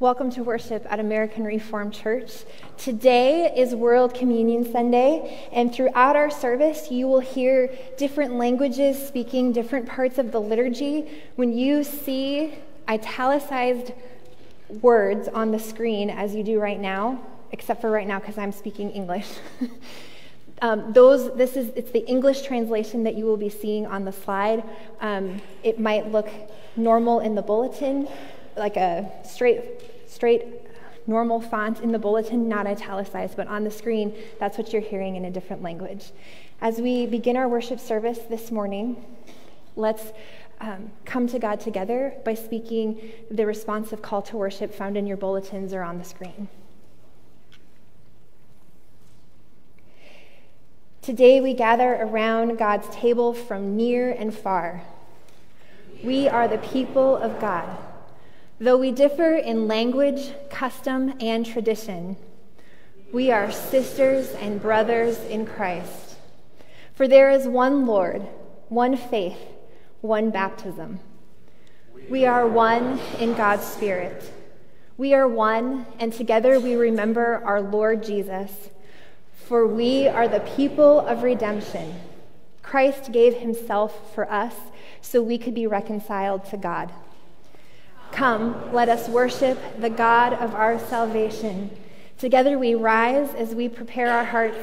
Welcome to worship at American Reformed Church. Today is World Communion Sunday, and throughout our service, you will hear different languages speaking different parts of the liturgy. When you see italicized words on the screen, as you do right now, except for right now because I'm speaking English. Um, those, this is, it's the English translation that you will be seeing on the slide. Um, it might look normal in the bulletin, like a straight, straight, normal font in the bulletin, not italicized, but on the screen, that's what you're hearing in a different language. As we begin our worship service this morning, let's um, come to God together by speaking the responsive call to worship found in your bulletins or on the screen. Today we gather around God's table from near and far. We are the people of God. Though we differ in language, custom, and tradition, we are sisters and brothers in Christ. For there is one Lord, one faith, one baptism. We are one in God's Spirit. We are one, and together we remember our Lord Jesus for we are the people of redemption. Christ gave himself for us so we could be reconciled to God. Come, let us worship the God of our salvation. Together we rise as we prepare our hearts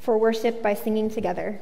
for worship by singing together.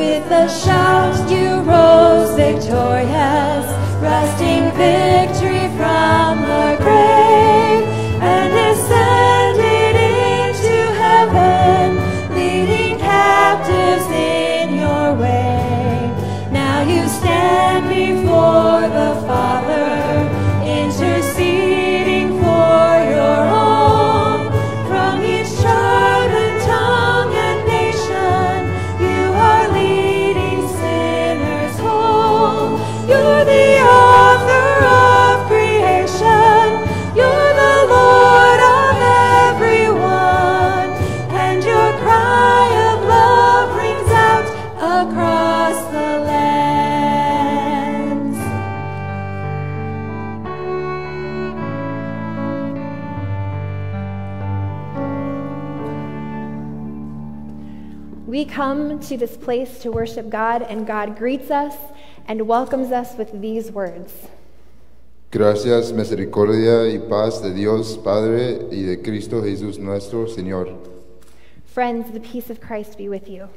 With a shout you rose victorious, resting victorious. To this place to worship God, and God greets us and welcomes us with these words. Gracias, misericordia y paz de Dios Padre y de Cristo Jesús nuestro Señor. Friends, the peace of Christ be with you.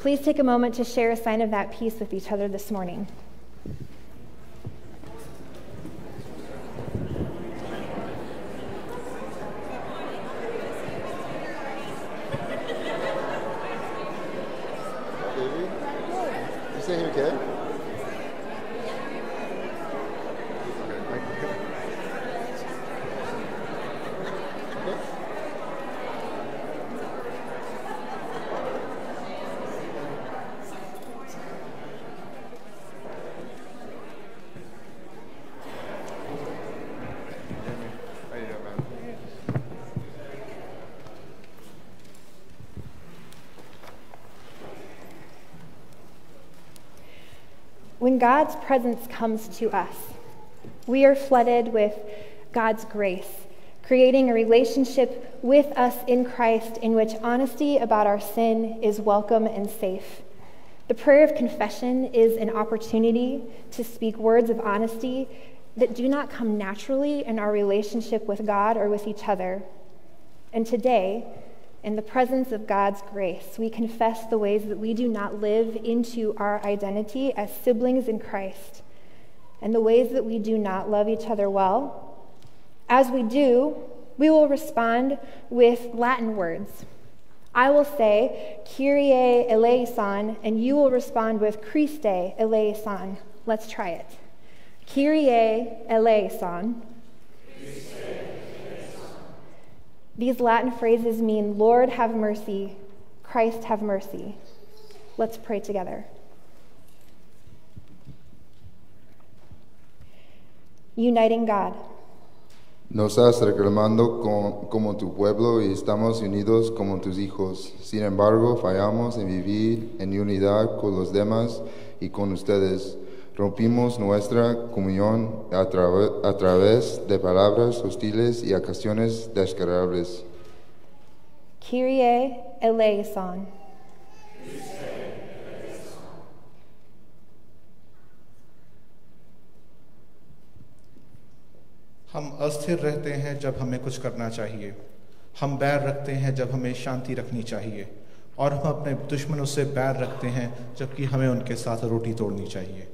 Please take a moment to share a sign of that peace with each other this morning. Baby, you saying okay? When God's presence comes to us, we are flooded with God's grace, creating a relationship with us in Christ in which honesty about our sin is welcome and safe. The prayer of confession is an opportunity to speak words of honesty that do not come naturally in our relationship with God or with each other. And today, in the presence of God's grace, we confess the ways that we do not live into our identity as siblings in Christ and the ways that we do not love each other well. As we do, we will respond with Latin words. I will say, Kyrie eleison, and you will respond with Christe eleison. Let's try it. Kyrie eleison. These Latin phrases mean, Lord, have mercy, Christ, have mercy. Let's pray together. Uniting God. Nos has reclamando co- como tu pueblo y estamos unidos como tus hijos. Sin embargo, fallamos en vivir en unidad con los demás y con ustedes. Rompimos nuestra comunión a, trave- a través de palabras hostiles y ocasiones descargables. Kyrie eleison. हम अस्थिर रहते हैं जब हमें कुछ करना चाहिए हम बैर रखते हैं जब हमें शांति रखनी चाहिए और हम अपने दुश्मनों से बैर रखते हैं जबकि हमें उनके साथ रोटी तोड़नी चाहिए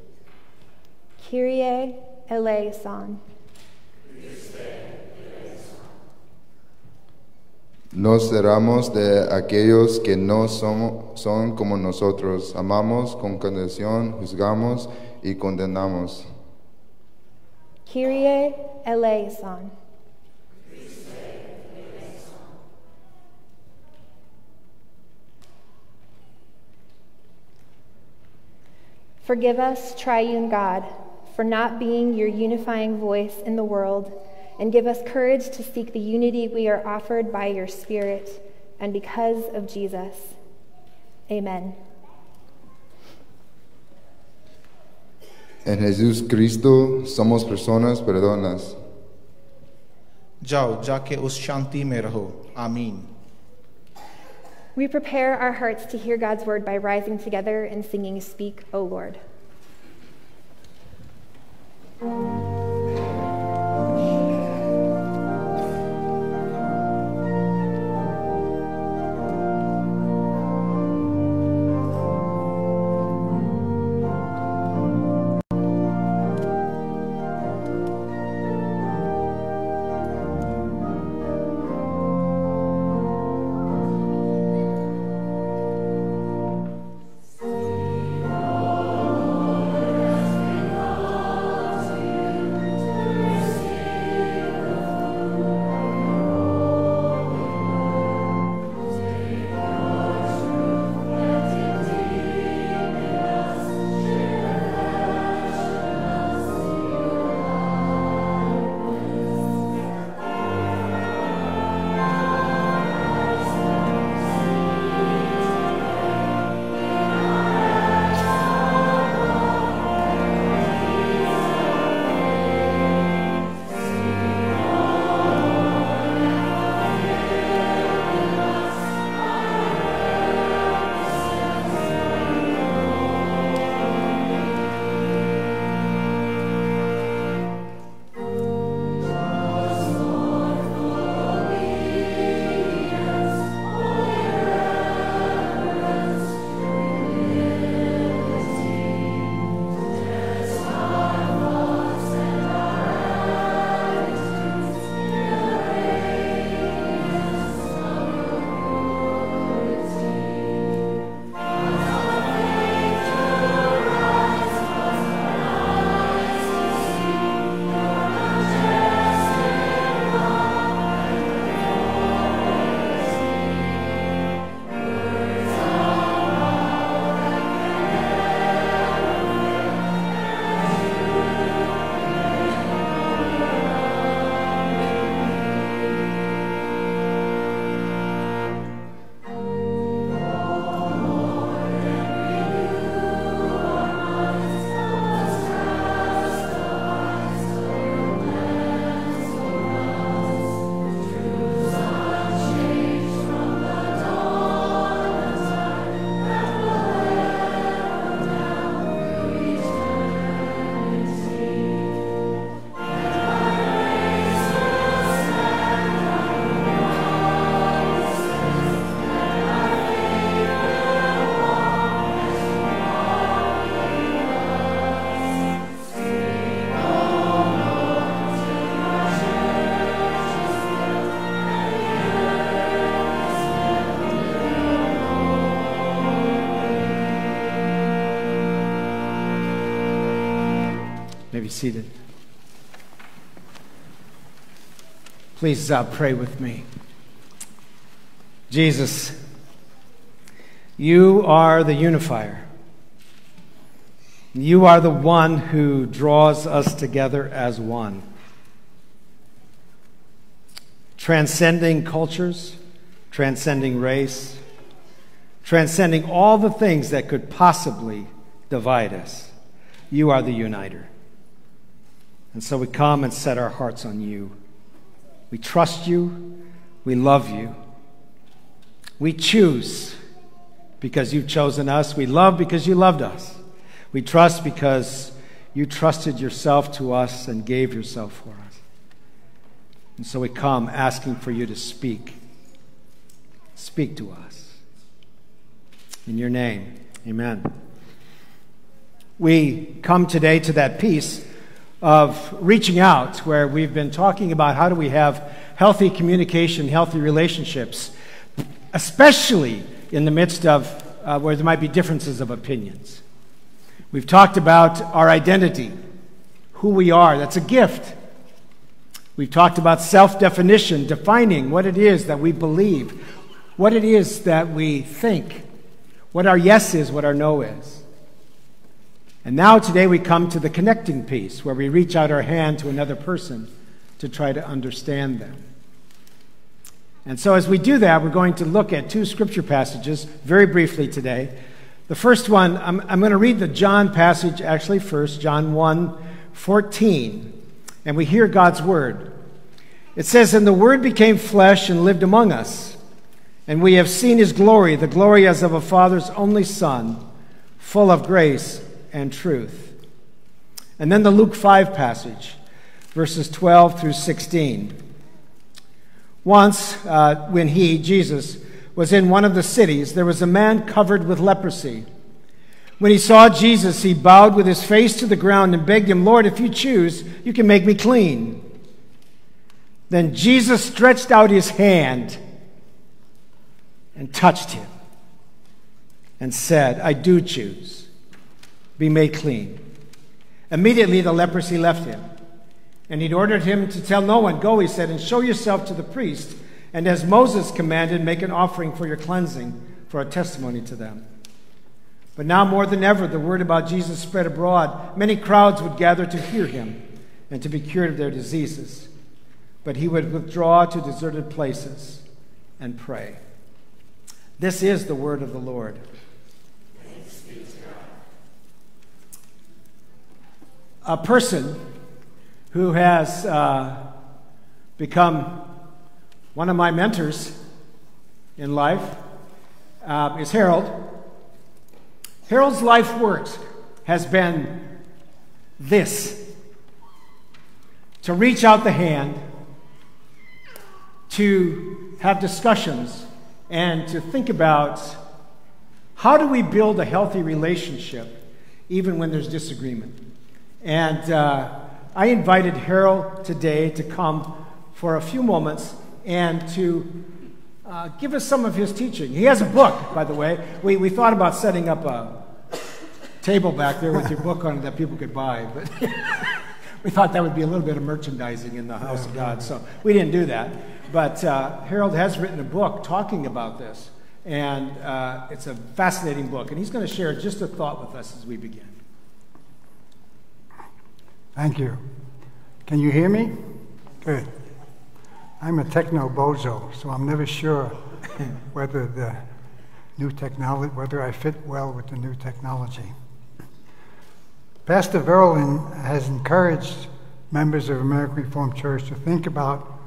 Kyrie eleison. Nos cerramos de aquellos que no somos, son como nosotros. Amamos con condenación, juzgamos y condenamos. Kyrie eleison. Forgive us, triune God, for not being your unifying voice in the world, and give us courage to seek the unity we are offered by your Spirit and because of Jesus. Amen. En Jesús Cristo somos personas perdonas. जाओ जाके उस शांति में रहो आमीन We prepare our hearts to hear God's word by rising together and singing, Speak, O Lord. Speak, be seated. Please uh, pray with me. Jesus, you are the unifier. You are the one who draws us together as one. Transcending cultures, transcending race, transcending all the things that could possibly divide us. You are the uniter. And so we come and set our hearts on you. We trust you. We love you. We choose because you've chosen us. We love because you loved us. We trust because you trusted yourself to us and gave yourself for us. And so we come asking for you to speak. Speak to us. In your name, amen. We come today to that piece of reaching out where we've been talking about how do we have healthy communication, healthy relationships, especially in the midst of uh, where there might be differences of opinions. We've talked about our identity, who we are. That's a gift. We've talked about self definition, defining what it is that we believe, what it is that we think, what our yes is, what our no is. And now, today, we come to the connecting piece where we reach out our hand to another person to try to understand them. And so, as we do that, we're going to look at two scripture passages very briefly today. The first one, I'm, I'm going to read the John passage actually first, John 1 14. And we hear God's word. It says, And the word became flesh and lived among us. And we have seen his glory, the glory as of a father's only son, full of grace and truth. And then the Luke 5 passage, verses 12 through 16. Once, uh, when he, Jesus, was in one of the cities, there was a man covered with leprosy. When he saw Jesus, he bowed with his face to the ground and begged him, Lord, if you choose, you can make me clean. Then Jesus stretched out his hand and touched him and said, I do choose. Be made clean. Immediately the leprosy left him. And he'd ordered him to tell no one, Go, he said, and show yourself to the priest. And as Moses commanded, make an offering for your cleansing for a testimony to them. But now more than ever, the word about Jesus spread abroad. Many crowds would gather to hear him and to be cured of their diseases. But he would withdraw to deserted places and pray. This is the word of the Lord. A person who has uh, become one of my mentors in life uh, is Harold. Harold's life work has been this to reach out the hand, to have discussions and to think about how do we build a healthy relationship even when there's disagreement. And uh, I invited Harold today to come for a few moments and to uh, give us some of his teaching. He has a book, by the way. We, we thought about setting up a table back there with your book on it that people could buy, but we thought that would be a little bit of merchandising in the house of God, so we didn't do that. But uh, Harold has written a book talking about this, and uh, it's a fascinating book. And he's going to share just a thought with us as we begin. Thank you. Can you hear me? Good. I'm a techno bozo, so I'm never sure whether the new technology, whether I fit well with the new technology. Pastor Verlyn has encouraged members of American Reformed Church to think about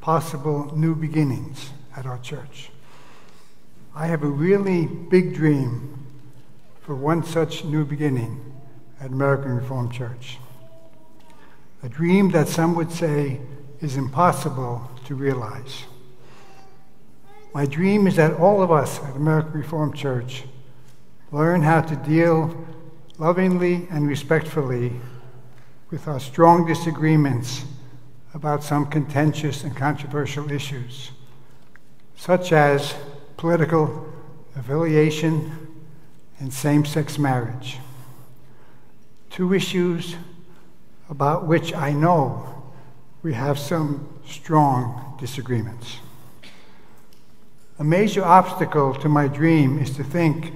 possible new beginnings at our church. I have a really big dream for one such new beginning at American Reformed Church. A dream that some would say is impossible to realize. My dream is that all of us at American Reformed Church learn how to deal lovingly and respectfully with our strong disagreements about some contentious and controversial issues, such as political affiliation and same sex marriage. Two issues about which I know we have some strong disagreements. A major obstacle to my dream is to think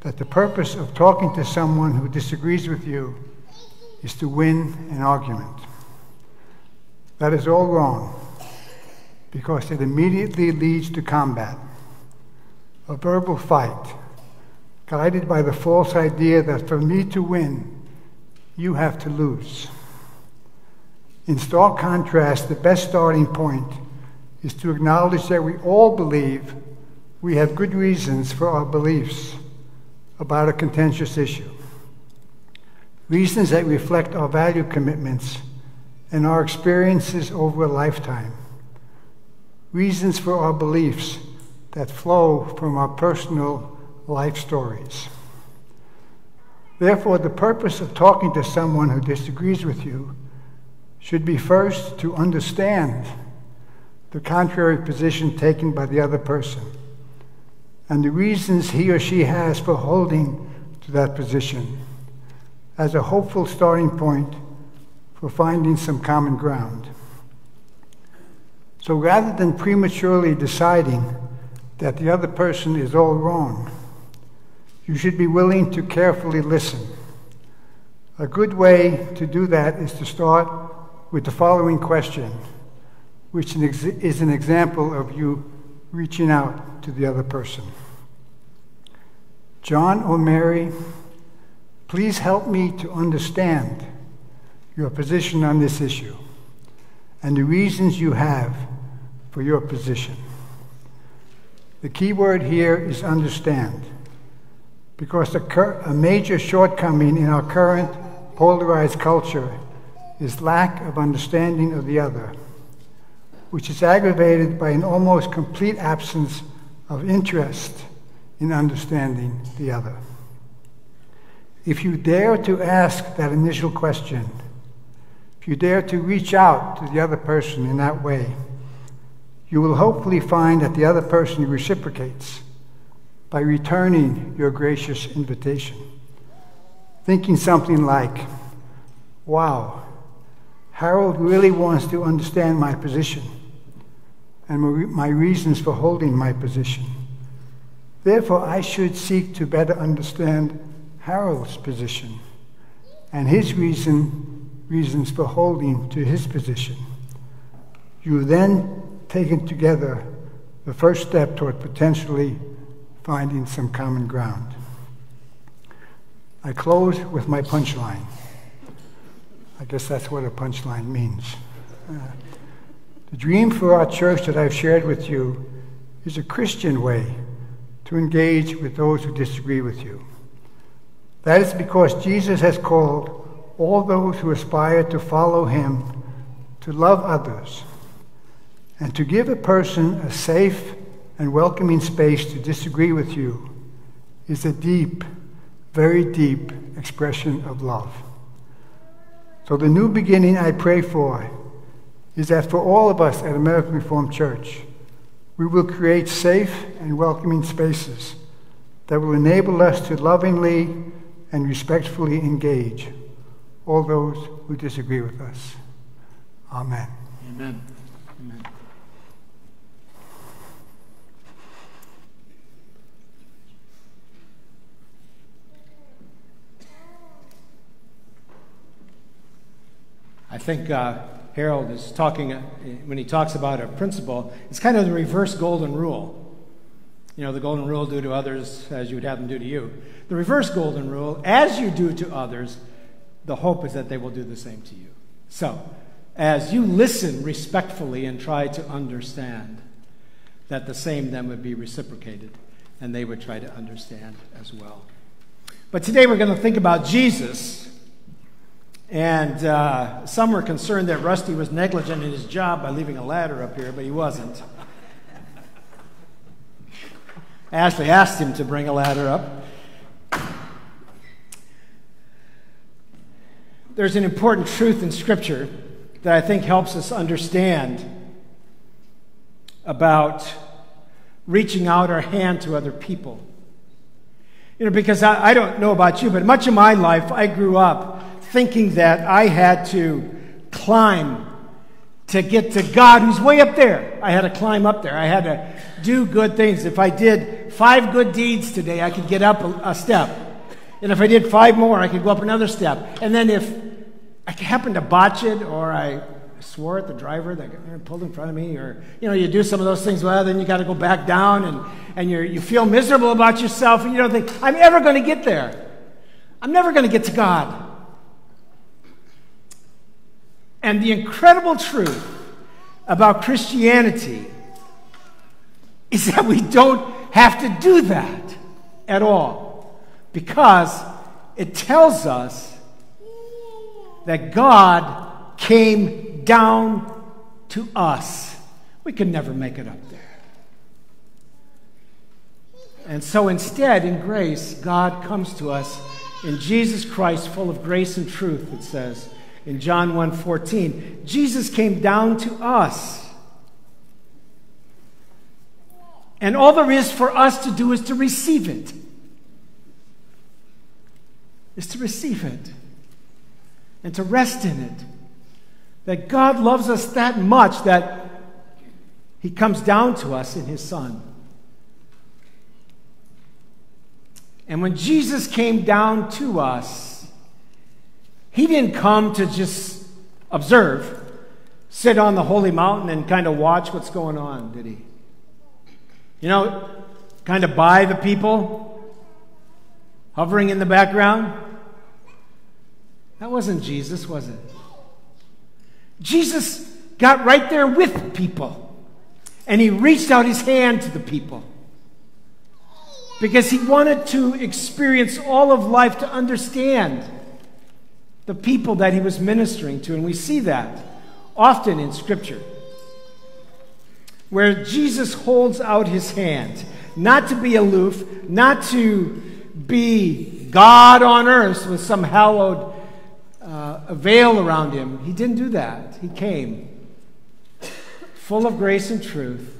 that the purpose of talking to someone who disagrees with you is to win an argument. That is all wrong because it immediately leads to combat, a verbal fight, guided by the false idea that for me to win, you have to lose. In stark contrast, the best starting point is to acknowledge that we all believe we have good reasons for our beliefs about a contentious issue. Reasons that reflect our value commitments and our experiences over a lifetime. Reasons for our beliefs that flow from our personal life stories. Therefore, the purpose of talking to someone who disagrees with you should be first to understand the contrary position taken by the other person and the reasons he or she has for holding to that position as a hopeful starting point for finding some common ground. So rather than prematurely deciding that the other person is all wrong, you should be willing to carefully listen. A good way to do that is to start with the following question, which is an example of you reaching out to the other person. John or Mary, please help me to understand your position on this issue and the reasons you have for your position. The key word here is understand, because a, major shortcoming in our current polarized culture is lack of understanding of the other, which is aggravated by an almost complete absence of interest in understanding the other. If you dare to ask that initial question, if you dare to reach out to the other person in that way, you will hopefully find that the other person reciprocates by returning your gracious invitation. Thinking something like, wow, Harold really wants to understand my position and my reasons for holding my position. Therefore, I should seek to better understand Harold's position and his reason, reasons for holding to his position. You then taken together the first step toward potentially finding some common ground. I close with my punchline. I guess that's what a punchline means. Uh, the dream for our church that I've shared with you is a Christian way to engage with those who disagree with you. That is because Jesus has called all those who aspire to follow him to love others and to give a person a safe and welcoming space to disagree with you is a deep, very deep expression of love. So, the new beginning I pray for is that for all of us at American Reformed Church, we will create safe and welcoming spaces that will enable us to lovingly and respectfully engage all those who disagree with us. Amen. Amen. I think uh, Harold is talking, uh, when he talks about a principle, it's kind of the reverse golden rule. You know, the golden rule do to others as you would have them do to you. The reverse golden rule, as you do to others, the hope is that they will do the same to you. So, as you listen respectfully and try to understand, that the same then would be reciprocated, and they would try to understand as well. But today we're going to think about Jesus and uh, some were concerned that Rusty was negligent in his job by leaving a ladder up here, but he wasn't. Ashley asked him to bring a ladder up. There's an important truth in Scripture that I think helps us understand about reaching out our hand to other people. You know, because I, I don't know about you, but much of my life I grew up thinking that I had to climb to get to God who's way up there. I had to climb up there. I had to do good things. If I did five good deeds today, I could get up a, a step. And if I did five more, I could go up another step. And then if I happened to botch it or I swore at the driver that pulled in front of me, or you know, you do some of those things, well, then you got to go back down and, and you you feel miserable about yourself, and you don't think, I'm ever going to get there. I'm never going to get to God. And the incredible truth about Christianity is that we don't have to do that at all because it tells us that God came down to us. We could never make it up there. And so instead, in grace, God comes to us in Jesus Christ, full of grace and truth, it says in John 1:14. Jesus came down to us. And all there is for us to do is to receive it. Is to receive it and to rest in it. That God loves us that much that He comes down to us in His Son. And when Jesus came down to us, He didn't come to just observe, sit on the holy mountain and kind of watch what's going on, did He? You know, kind of by the people hovering in the background. That wasn't Jesus, was it? Jesus got right there with people. And he reached out his hand to the people. Because he wanted to experience all of life to understand the people that he was ministering to. And we see that often in Scripture, where Jesus holds out his hand, not to be aloof, not to be God on earth with some hallowed uh, veil around him. He didn't do that. He came full of grace and truth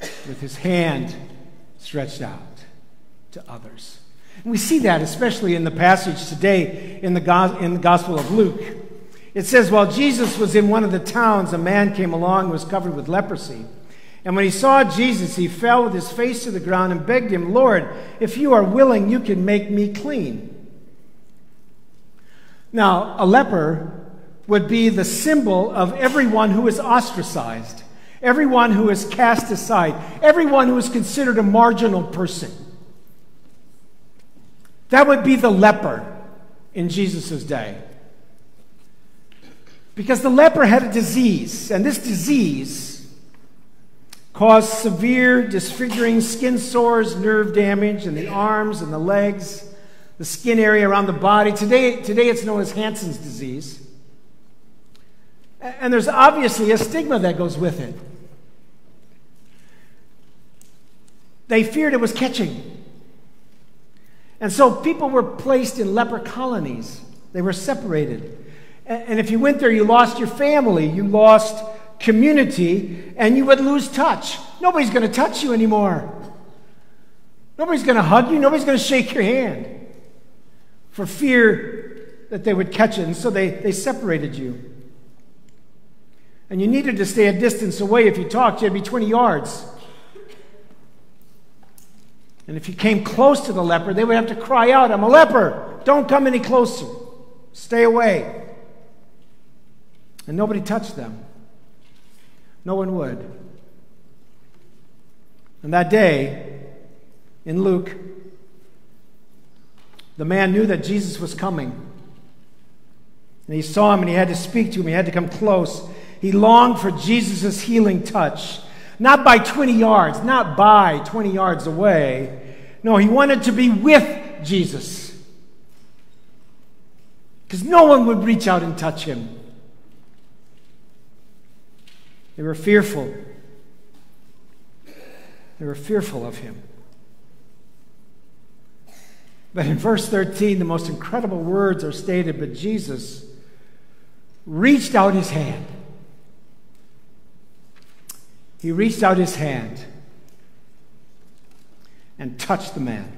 with his hand stretched out to others. And we see that especially in the passage today in the, go- in the Gospel of Luke. It says, While Jesus was in one of the towns, a man came along was covered with leprosy. And when he saw Jesus, he fell with his face to the ground and begged him, Lord, if you are willing, you can make me clean. Now, a leper would be the symbol of everyone who is ostracized, everyone who is cast aside, everyone who is considered a marginal person. That would be the leper in Jesus' day. Because the leper had a disease, and this disease caused severe, disfiguring skin sores, nerve damage in the arms and the legs the skin area around the body. Today, today it's known as Hansen's disease. And there's obviously a stigma that goes with it. They feared it was catching. And so people were placed in leper colonies. They were separated. And if you went there, you lost your family, you lost community, and you would lose touch. Nobody's going to touch you anymore. Nobody's going to hug you, nobody's going to shake your hand for fear that they would catch it. And so they, they separated you. And you needed to stay a distance away. If you talked, you had to be 20 yards. And if you came close to the leper, they would have to cry out, I'm a leper. Don't come any closer. Stay away. And nobody touched them. No one would. And that day, in Luke, the man knew that Jesus was coming. And he saw him and he had to speak to him. He had to come close. He longed for Jesus' healing touch. Not by 20 yards, not by 20 yards away. No, he wanted to be with Jesus. Because no one would reach out and touch him. They were fearful. They were fearful of him. But in verse 13, the most incredible words are stated, but Jesus reached out his hand. He reached out his hand and touched the man.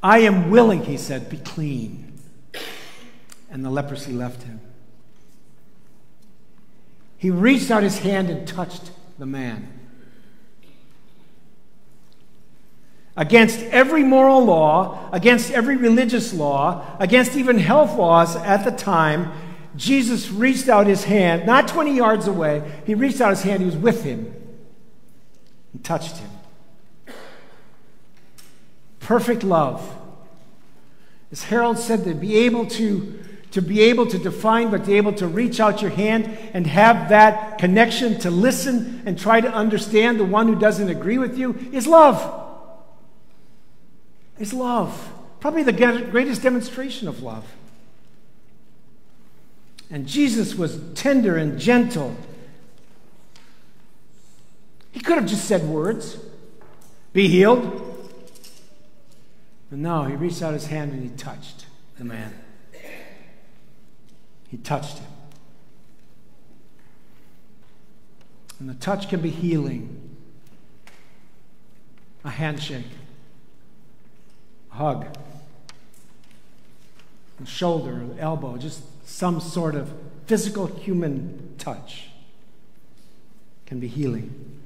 I am willing, he said, be clean. and the leprosy left him. He reached out his hand and touched the man. Against every moral law, against every religious law, against even health laws at the time, Jesus reached out his hand, not 20 yards away. He reached out his hand, he was with him and touched him. Perfect love. As Harold said, to be able to, to be able to define, but to be able to reach out your hand and have that connection to listen and try to understand the one who doesn't agree with you is love. Is love. Probably the greatest demonstration of love. And Jesus was tender and gentle. He could have just said words, be healed. But no, he reached out his hand and he touched the man. He touched him. And the touch can be healing a handshake, a hug, a shoulder, an elbow, just some sort of physical human touch can be healing.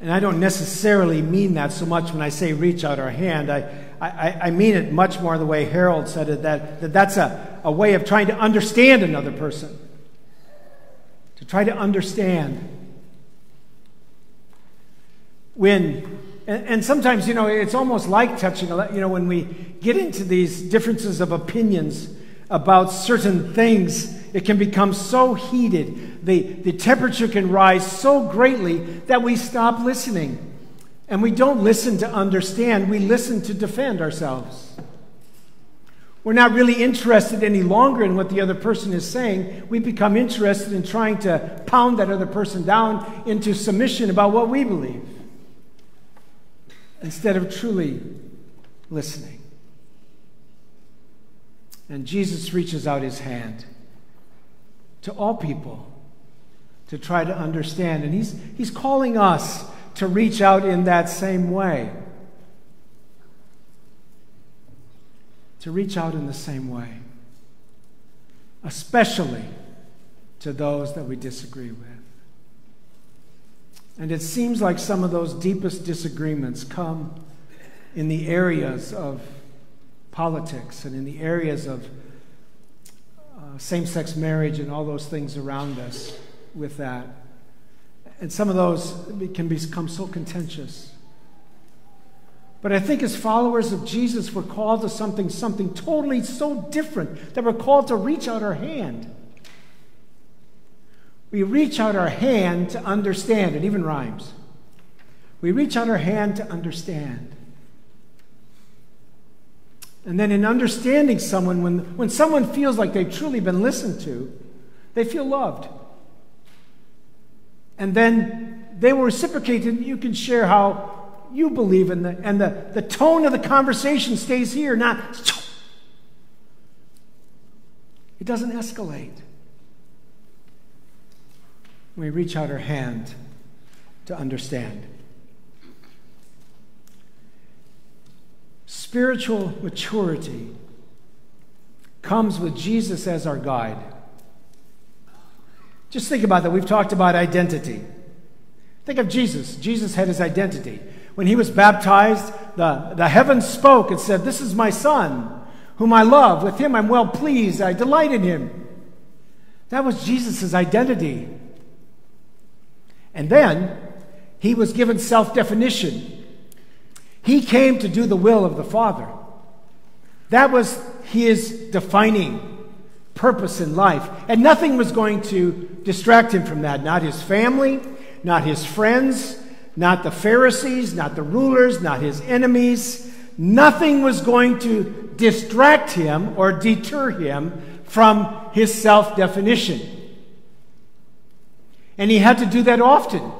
And I don't necessarily mean that so much when I say reach out our hand. I, I, I mean it much more the way Harold said it that, that that's a, a way of trying to understand another person. To try to understand. When, and, and sometimes, you know, it's almost like touching, you know, when we get into these differences of opinions about certain things, it can become so heated the, the temperature can rise so greatly that we stop listening. And we don't listen to understand, we listen to defend ourselves. We're not really interested any longer in what the other person is saying. We become interested in trying to pound that other person down into submission about what we believe instead of truly listening. And Jesus reaches out his hand to all people to try to understand. And he's, he's calling us to reach out in that same way. To reach out in the same way, especially to those that we disagree with. And it seems like some of those deepest disagreements come in the areas of politics and in the areas of uh, same sex marriage and all those things around us with that. And some of those can become so contentious. But I think as followers of Jesus, we're called to something, something totally so different that we're called to reach out our hand. We reach out our hand to understand. It even rhymes. We reach out our hand to understand. And then in understanding someone, when, when someone feels like they've truly been listened to, they feel loved. And then they will reciprocate, and you can share how you believe in the, and the, the tone of the conversation stays here, not it doesn't escalate. We reach out our hand to understand. Spiritual maturity comes with Jesus as our guide. Just think about that. We've talked about identity. Think of Jesus. Jesus had his identity. When he was baptized, the, the heavens spoke and said, This is my son, whom I love. With him I'm well pleased. I delight in him. That was Jesus' identity. And then he was given self definition. He came to do the will of the Father. That was his defining purpose in life. And nothing was going to distract him from that. Not his family, not his friends, not the Pharisees, not the rulers, not his enemies. Nothing was going to distract him or deter him from his self definition. And he had to do that often.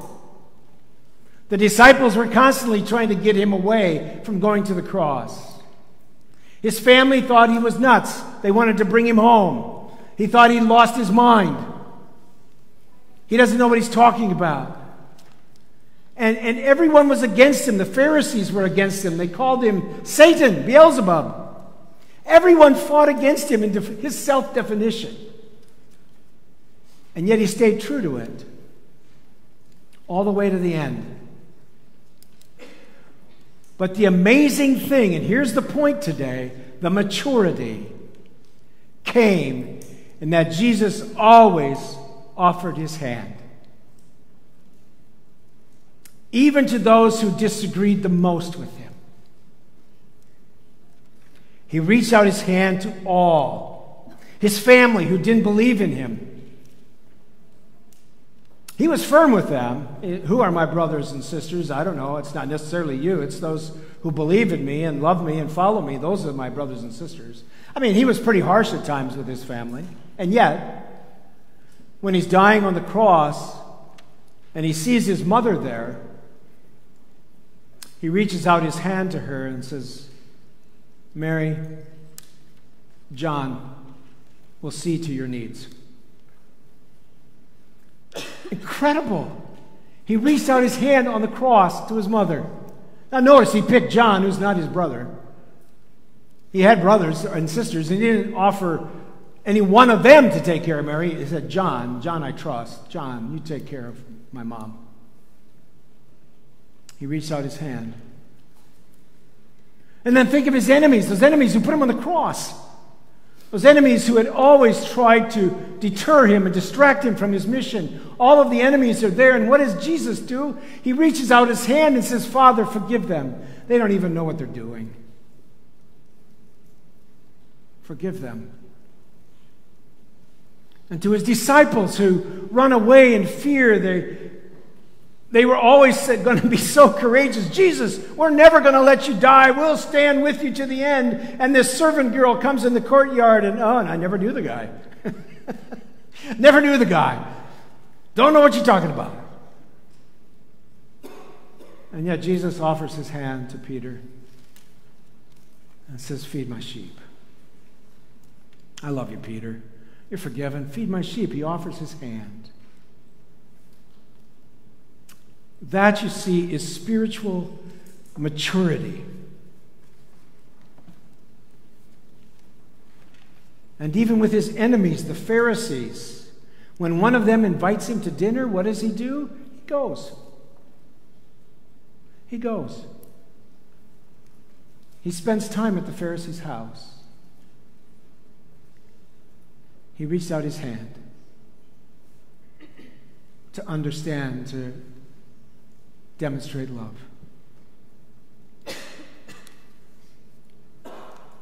The disciples were constantly trying to get him away from going to the cross. His family thought he was nuts. They wanted to bring him home. He thought he'd lost his mind. He doesn't know what he's talking about. And, and everyone was against him. The Pharisees were against him. They called him Satan, Beelzebub. Everyone fought against him in his self definition. And yet he stayed true to it all the way to the end. But the amazing thing, and here's the point today the maturity came in that Jesus always offered his hand. Even to those who disagreed the most with him. He reached out his hand to all. His family who didn't believe in him. He was firm with them. Eh, who are my brothers and sisters? I don't know. It's not necessarily you, it's those who believe in me and love me and follow me. Those are my brothers and sisters. I mean, he was pretty harsh at times with his family. And yet, when he's dying on the cross and he sees his mother there, he reaches out his hand to her and says, Mary, John will see to your needs. Incredible. He reached out his hand on the cross to his mother. Now, notice he picked John, who's not his brother. He had brothers and sisters, and he didn't offer any one of them to take care of Mary. He said, John, John, I trust. John, you take care of my mom. He reached out his hand. And then think of his enemies, those enemies who put him on the cross. Those enemies who had always tried to deter him and distract him from his mission. All of the enemies are there. And what does Jesus do? He reaches out his hand and says, Father, forgive them. They don't even know what they're doing. Forgive them. And to his disciples who run away in fear, they, they were always going to be so courageous. Jesus, we're never going to let you die. We'll stand with you to the end. And this servant girl comes in the courtyard, and oh, and I never knew the guy. never knew the guy. Don't know what you're talking about. And yet Jesus offers his hand to Peter and says, Feed my sheep. I love you, Peter. You're forgiven. Feed my sheep. He offers his hand. That, you see, is spiritual maturity. And even with his enemies, the Pharisees, when one of them invites him to dinner, what does he do? He goes. He goes. He spends time at the Pharisee's house. He reached out his hand to understand, to demonstrate love.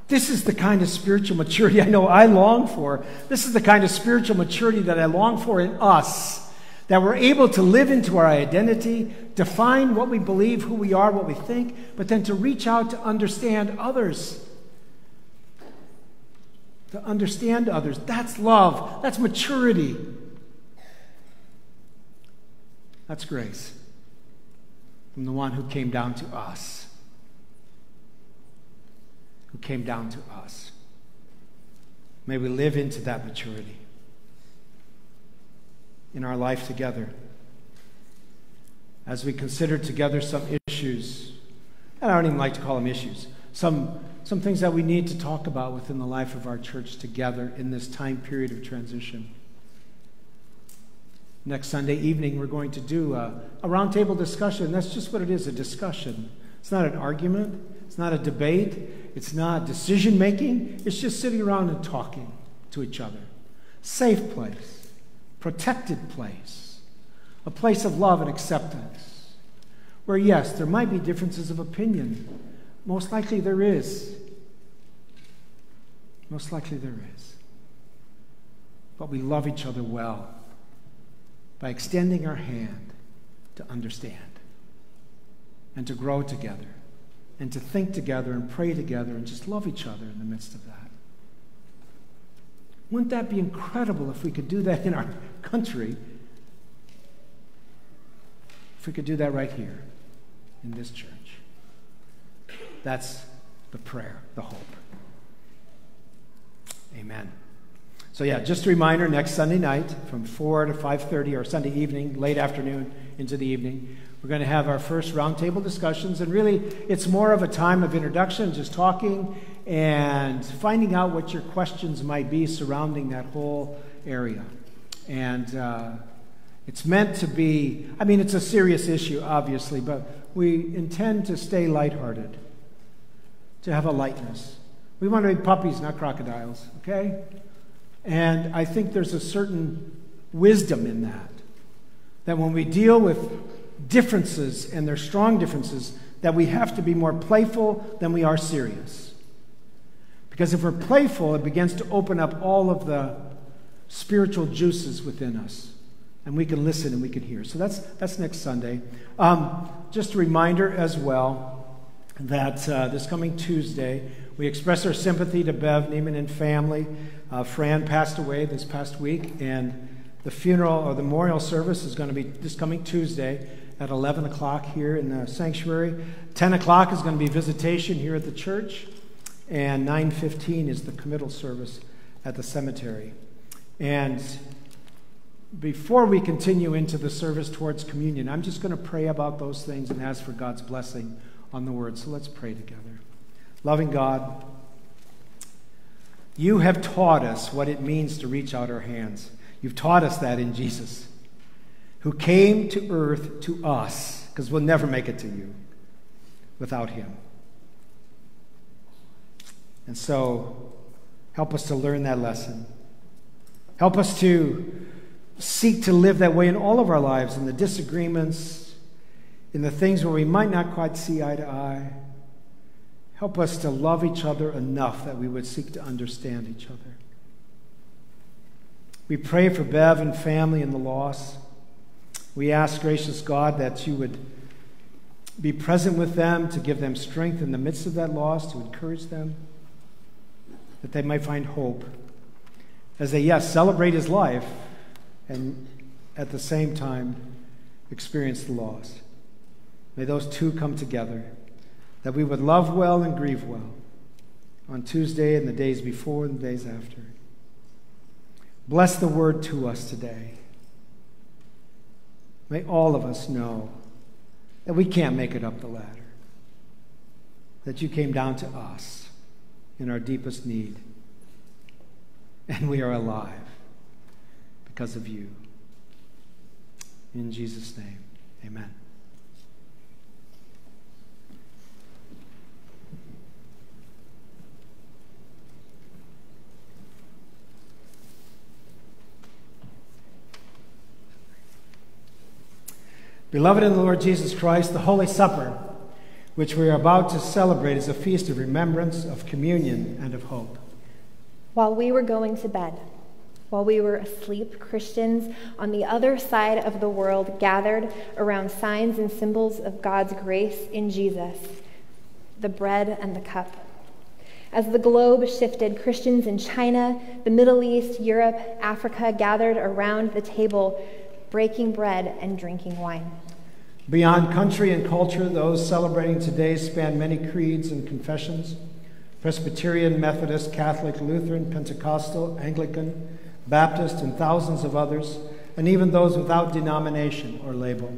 This is the kind of spiritual maturity I know I long for. This is the kind of spiritual maturity that I long for in us. That we're able to live into our identity, define what we believe, who we are, what we think, but then to reach out to understand others. To understand others. That's love. That's maturity. That's grace from the one who came down to us. Who came down to us. May we live into that maturity in our life together. As we consider together some issues, and I don't even like to call them issues, some, some things that we need to talk about within the life of our church together in this time period of transition. Next Sunday evening, we're going to do a, a roundtable discussion. That's just what it is a discussion. It's not an argument, it's not a debate, it's not decision making. It's just sitting around and talking to each other. Safe place, protected place, a place of love and acceptance. Where, yes, there might be differences of opinion. Most likely there is. Most likely there is. But we love each other well by extending our hand to understand and to grow together and to think together and pray together and just love each other in the midst of that. Wouldn't that be incredible if we could do that in our country? If we could do that right here in this church. That's the prayer, the hope. Amen. So yeah, just a reminder, next Sunday night from 4 to 5.30 or Sunday evening, late afternoon into the evening, we're going to have our first roundtable discussions. And really, it's more of a time of introduction, just talking and finding out what your questions might be surrounding that whole area. And uh, it's meant to be, I mean, it's a serious issue, obviously, but we intend to stay lighthearted, to have a lightness. We want to be puppies, not crocodiles, okay? And I think there's a certain wisdom in that. That when we deal with differences, and they're strong differences, that we have to be more playful than we are serious. Because if we're playful, it begins to open up all of the spiritual juices within us. And we can listen and we can hear. So that's, that's next Sunday. Um, just a reminder as well that uh, this coming Tuesday, we express our sympathy to Bev Neiman and family. Uh, Fran passed away this past week, and the funeral or the memorial service is going to be this coming Tuesday at 11 o'clock here in the sanctuary. 10 o'clock is going to be visitation here at the church, and 9:15 is the committal service at the cemetery. And before we continue into the service towards communion, I'm just going to pray about those things and ask for God's blessing on the word. So let's pray together. Loving God, you have taught us what it means to reach out our hands. You've taught us that in Jesus, who came to earth to us, because we'll never make it to you without him. And so, help us to learn that lesson. Help us to seek to live that way in all of our lives, in the disagreements, in the things where we might not quite see eye to eye. Help us to love each other enough that we would seek to understand each other. We pray for Bev and family and the loss. We ask, gracious God, that you would be present with them to give them strength in the midst of that loss, to encourage them, that they might find hope as they, yes, celebrate his life and at the same time experience the loss. May those two come together, that we would love well and grieve well on Tuesday and the days before and the days after. Bless the word to us today. May all of us know that we can't make it up the ladder, that you came down to us in our deepest need, and we are alive because of you. In Jesus' name, amen. Beloved in the Lord Jesus Christ, the Holy Supper, which we are about to celebrate, is a feast of remembrance, of communion, and of hope. While we were going to bed, while we were asleep, Christians on the other side of the world gathered around signs and symbols of God's grace in Jesus, the bread and the cup. As the globe shifted, Christians in China, the Middle East, Europe, Africa gathered around the table, breaking bread and drinking wine. Beyond country and culture, those celebrating today span many creeds and confessions Presbyterian, Methodist, Catholic, Lutheran, Pentecostal, Anglican, Baptist, and thousands of others, and even those without denomination or label.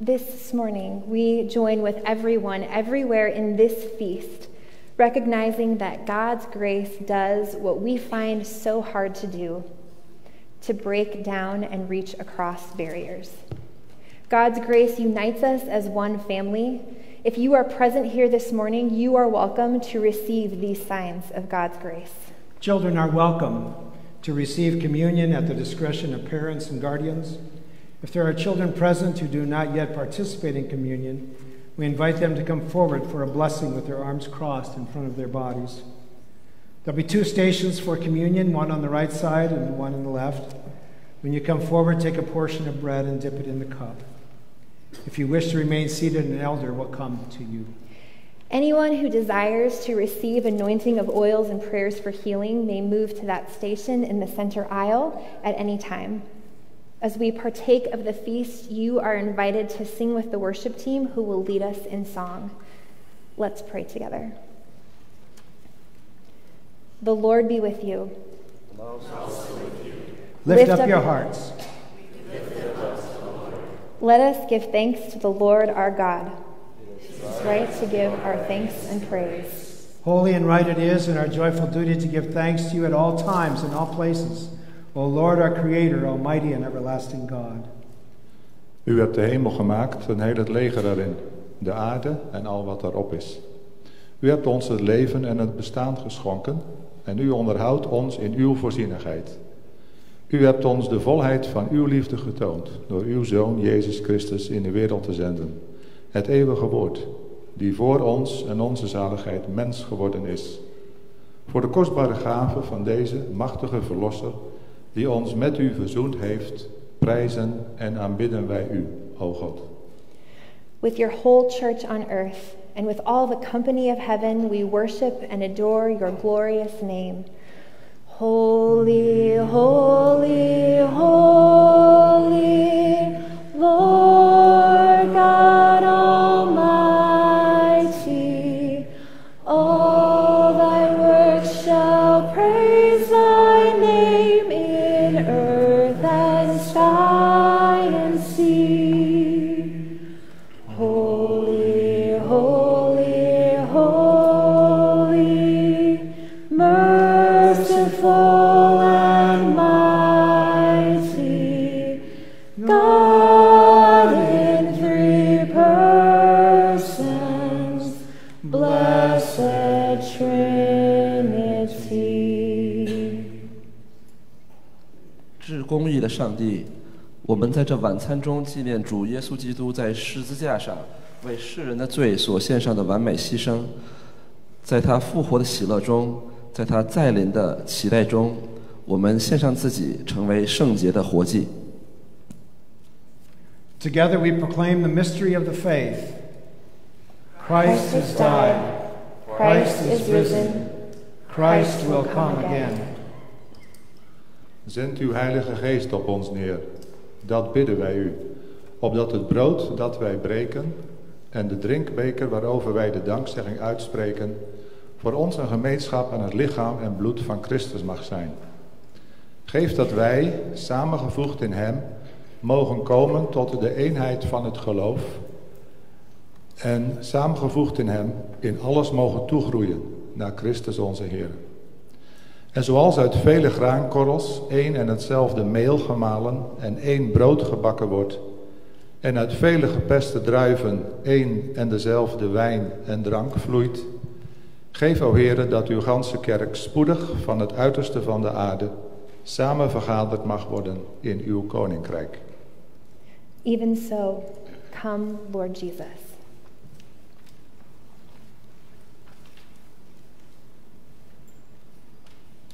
This morning, we join with everyone everywhere in this feast, recognizing that God's grace does what we find so hard to do to break down and reach across barriers. God's grace unites us as one family. If you are present here this morning, you are welcome to receive these signs of God's grace. Children are welcome to receive communion at the discretion of parents and guardians. If there are children present who do not yet participate in communion, we invite them to come forward for a blessing with their arms crossed in front of their bodies. There'll be two stations for communion, one on the right side and one on the left. When you come forward, take a portion of bread and dip it in the cup. If you wish to remain seated, an elder will come to you. Anyone who desires to receive anointing of oils and prayers for healing may move to that station in the center aisle at any time. As we partake of the feast, you are invited to sing with the worship team who will lead us in song. Let's pray together. The Lord be with you. Lift, Lift up, up your your- hearts. Let us give thanks to the Lord our God. It is right to give our thanks and praise. Holy and right it is, and our joyful duty to give thanks to you at all times and all places. O Lord, our Creator, Almighty and everlasting God. U hebt de hemel gemaakt en heel het leger erin, de aarde en al wat daarop is. U hebt ons het leven en het bestaan geschonken en u onderhoudt ons in uw voorzienigheid. U hebt ons de volheid van uw liefde getoond door uw Zoon Jezus Christus in de wereld te zenden. Het eeuwige woord, die voor ons en onze zaligheid mens geworden is. Voor de kostbare gave van deze machtige Verlosser, die ons met u verzoend heeft, prijzen en aanbidden wij u, o God. With your whole church on earth and with all the company of heaven, we worship and adore your glorious name. Holy, holy, holy, 帝，我们在这晚餐中纪念主耶稣基督在十字架上为世人的罪所献上的完美牺牲，在他复活的喜乐中，在他再临的期待中，我们献上自己，成为圣洁的活祭。 Together we proclaim the mystery of the faith. Christ has died. Christ is risen. Christ will come again. Zend uw Heilige Geest op ons neer. Dat bidden wij u. Opdat het brood dat wij breken en de drinkbeker waarover wij de dankzegging uitspreken, voor ons een gemeenschap aan het lichaam en bloed van Christus mag zijn. Geef dat wij, samengevoegd in Hem, mogen komen tot de eenheid van het geloof en samengevoegd in Hem in alles mogen toegroeien naar Christus onze Heer. En zoals uit vele graankorrels één en hetzelfde meel gemalen en één brood gebakken wordt, en uit vele gepeste druiven één en dezelfde wijn en drank vloeit, geef, o Heere, dat uw ganse kerk spoedig van het uiterste van de aarde samen vergaderd mag worden in uw koninkrijk. Even so, come, Lord Jesus.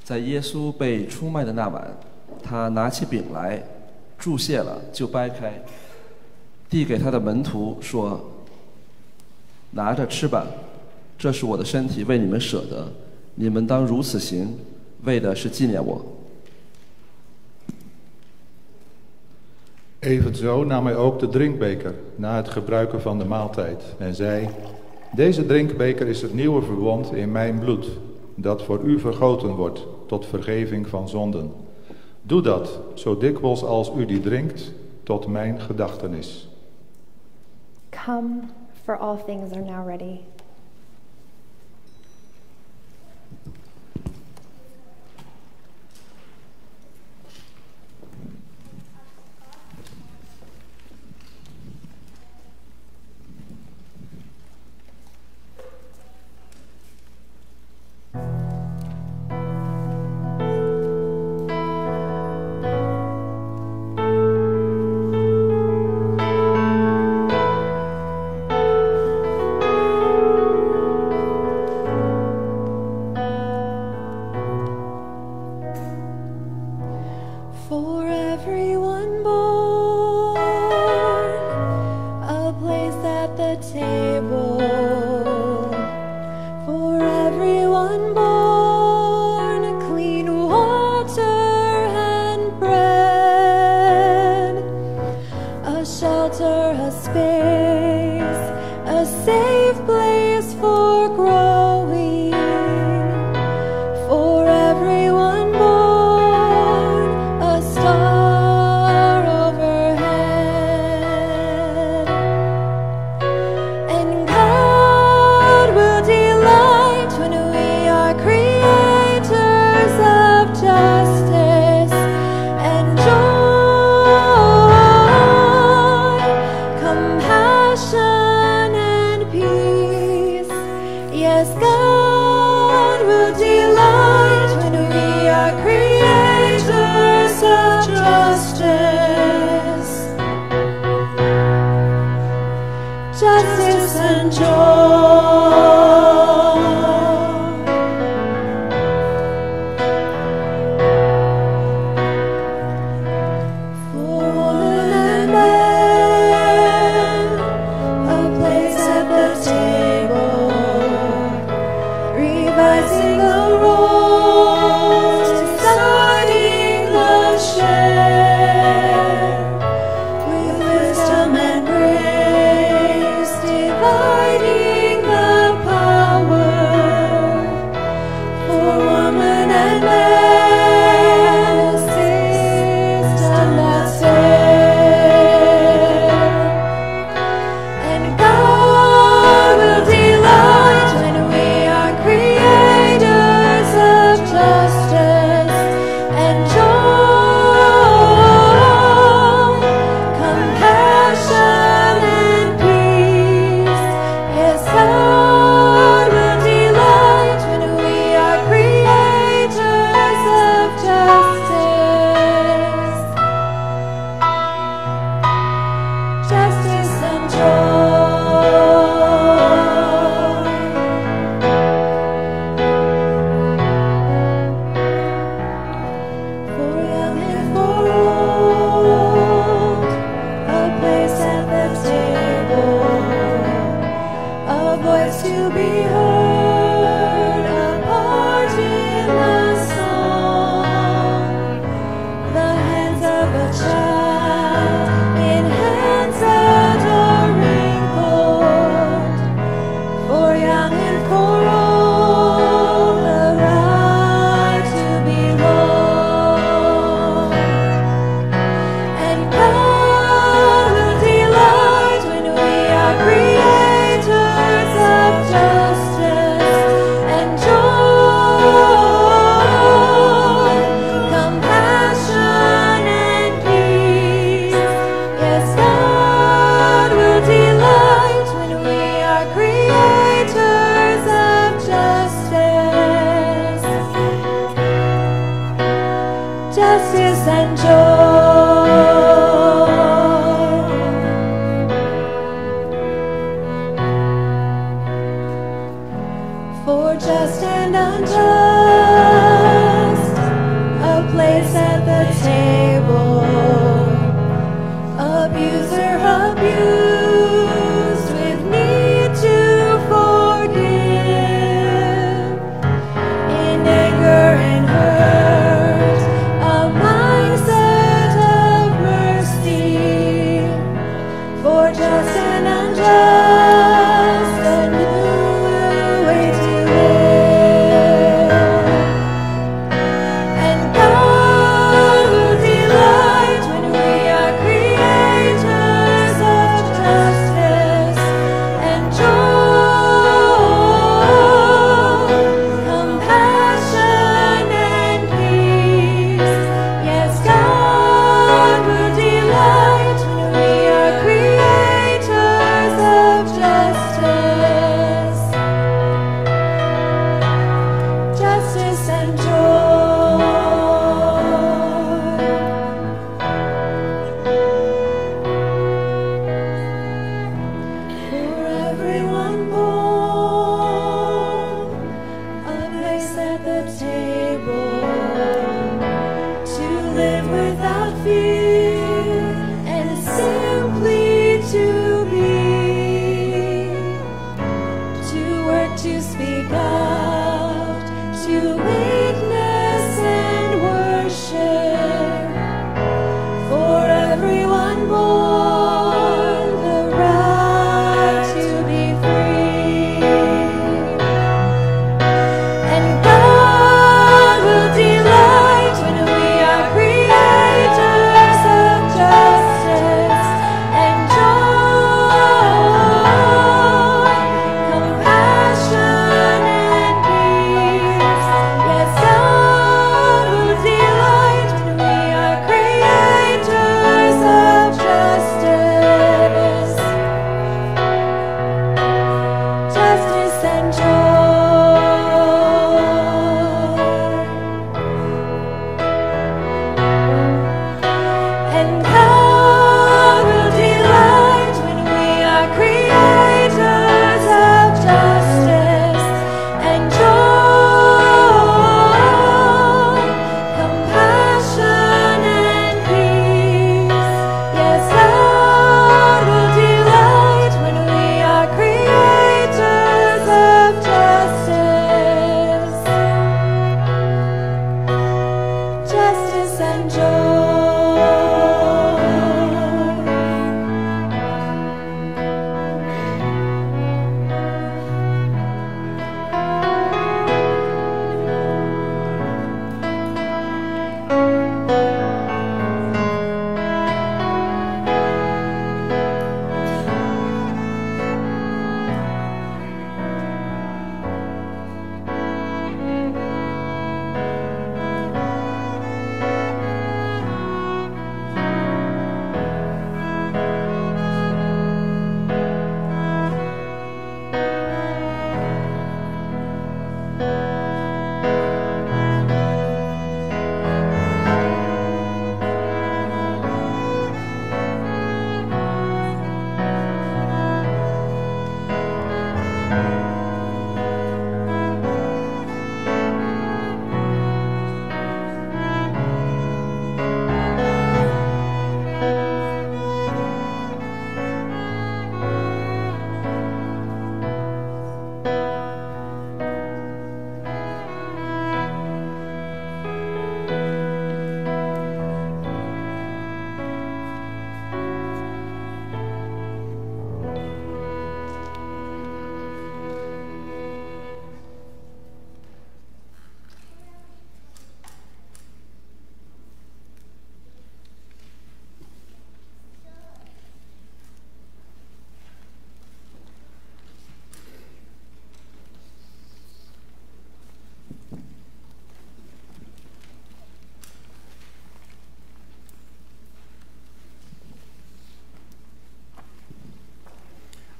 在耶稣被出卖的那晚，他拿起饼来，注谢了，就掰开，递给他的门徒说：“拿着吃吧，这是我的身体，为你们舍的，你们当如此行，为的是纪念我。” Evenzo nam hij ook de drinkbeker na het gebruiken van de maaltijd en zei: Deze drinkbeker is het nieuwe verbond in mijn bloed, dat voor u vergoten wordt tot vergeving van zonden. Doe dat, zo dikwijls als u die drinkt, tot mijn gedachtenis. Come, for all things are now ready. A a safe place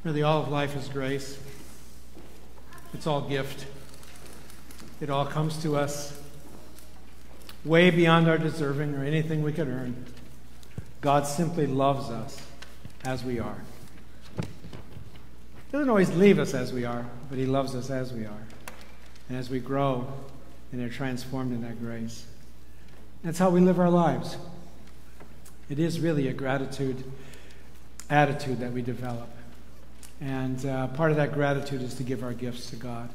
Really, all of life is grace. It's all gift. It all comes to us way beyond our deserving or anything we could earn. God simply loves us as we are. He doesn't always leave us as we are, but He loves us as we are. And as we grow and are transformed in that grace, that's how we live our lives. It is really a gratitude attitude that we develop. And uh, part of that gratitude is to give our gifts to God.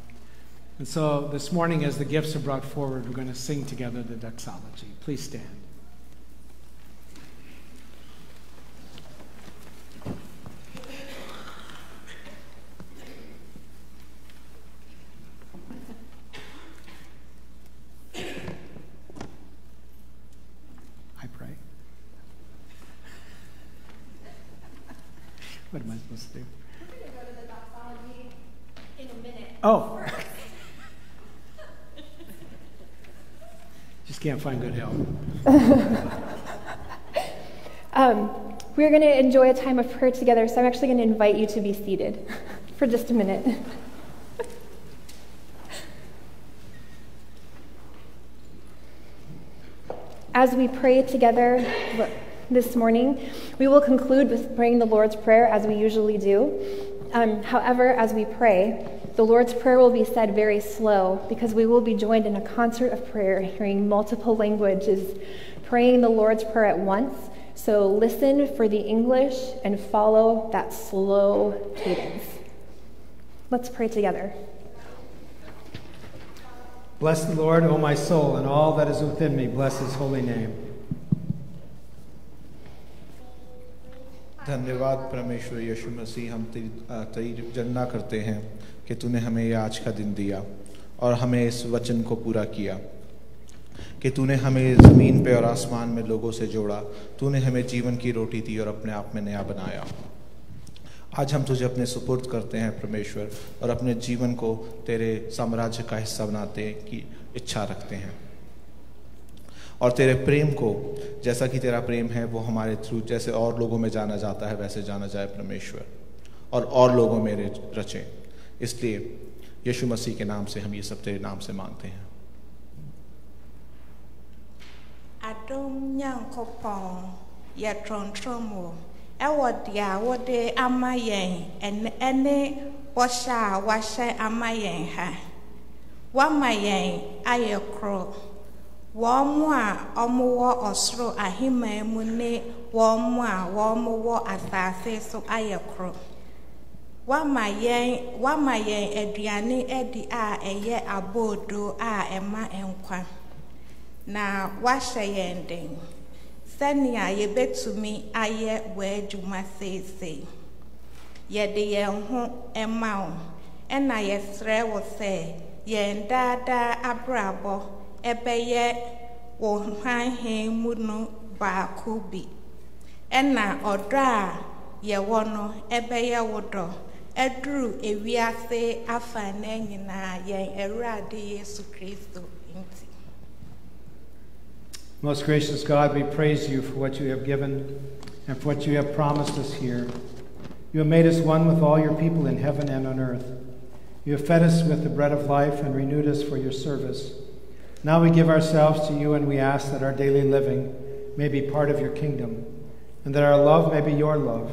And so this morning, as the gifts are brought forward, we're going to sing together the doxology. Please stand. I pray. What am I supposed to do? Oh. Just can't find good help. Um, we're going to enjoy a time of prayer together, so I'm actually going to invite you to be seated for just a minute. As we pray together this morning, we will conclude with praying the Lord's Prayer as we usually do. Um, however, as we pray, the Lord's Prayer will be said very slow because we will be joined in a concert of prayer, hearing multiple languages, praying the Lord's Prayer at once. So listen for the English and follow that slow cadence. Let's pray together. Bless the Lord, O my soul, and all that is within me. Bless his holy name. धन्यवाद परमेश्वर यीशु मसीह हम तेरी आ, तेरी जन्ना करते हैं कि तूने हमें यह आज का दिन दिया और हमें इस वचन को पूरा किया। कि तूने हमें ज़मीन पे और आसमान में लोगों से जोड़ा। तूने हमें जीवन की रोटी दी और अपने आप में नया बनाया। आज हम तुझे अपने सुपुर्द करते हैं, परमेश्वर, और अपने जीवन को तेरे साम्राज्य का हिस्सा बनाते की इच्छा रखते हैं। और तेरे प्रेम को, जैसा कि तेरा प्रेम है, वो हमारे थ्रू, जैसे और लोगों में जाना जाता है, वैसे जाना जाए, परमेश्वर। और और लोगों में रचे। इसलिए यीशु मसीह के नाम से हम ये सब तेरे नाम से मांगते हैं adom nyankopɔn yɛtrɔntrɔm wɔ ɛwɔ deɛ a wode ama yɛn ɛne ɛne bɔhyɛ a wahyɛ ama yɛn ha wama yɛn ayɛ korɔ wɔn a wɔwɔ ɔsoro ahemman mu ne wɔn a wɔwɔ asase so ayɛ korɔ wama yɛn aduane adi a ɛyɛ aboodo a ɛma nkwa. Na wahyɛ yɛn den sɛnea yɛbɛtumi ayɛ w'adwuma seesei. Yɛde yɛn ho ma wo ɛna yɛsrɛ wo sɛ yɛn daadaa abrabɔ ɛbɛyɛ wo hwanhen mu no baako bi. Ɛna ɔdɔ a yɛwɔ no ɛbɛyɛ wo dɔ. Afa yesu Most gracious God, we praise you for what you have given and for what you have promised us here. You have made us one with all your people in heaven and on earth. You have fed us with the bread of life and renewed us for your service. Now we give ourselves to you and we ask that our daily living may be part of your kingdom and that our love may be your love,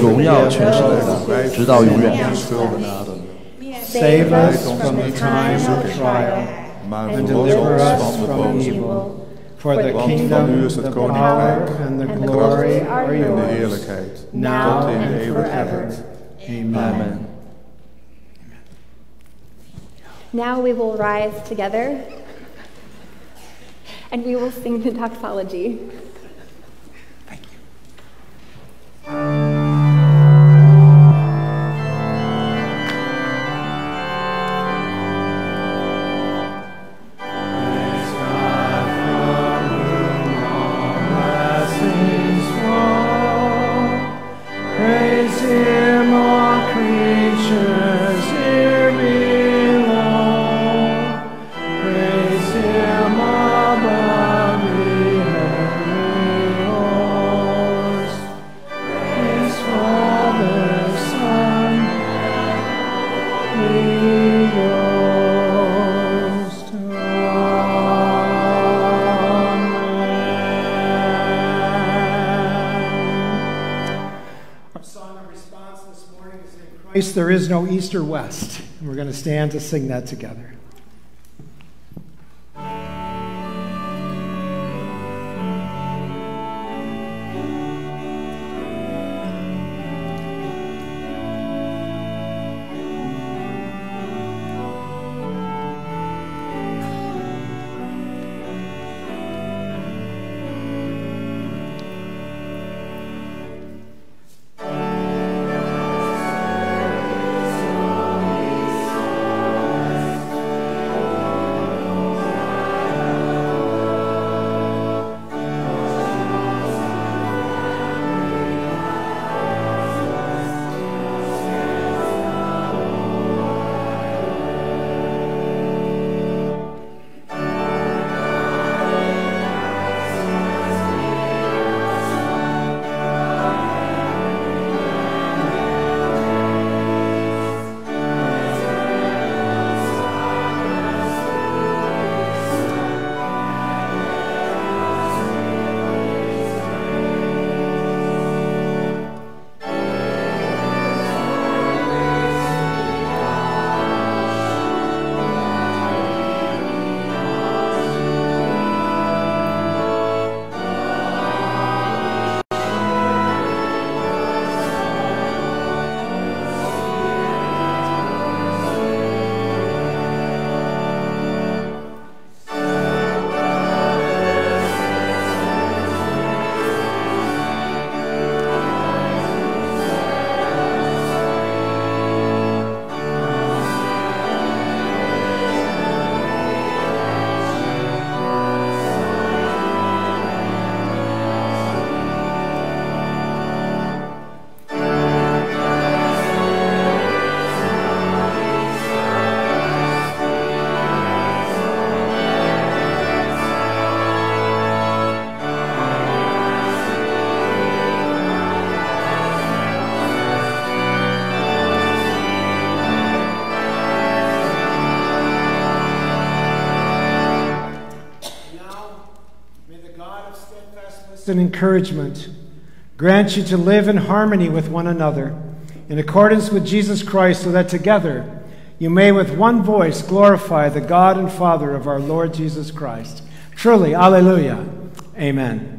荣耀、全是的wij 直到永远。 schulden naden. Save us from the time of trial Maar and verlos deliver ons us van de from boze. evil. For the Want van u kingdom, is het the koninkrijk, power, and the and the glory glory are are En de yours, heerlijkheid. now tot in de and eeuwigheid. forever. Amen. Amen. Now we will rise together and we will sing the doxology. There is no east or west. And we're going to stand to sing that together. And encouragement grant you to live in harmony with one another, in accordance with Jesus Christ, so that together you may with one voice glorify the God and Father of our Lord Jesus Christ. Truly, Alleluia. Amen.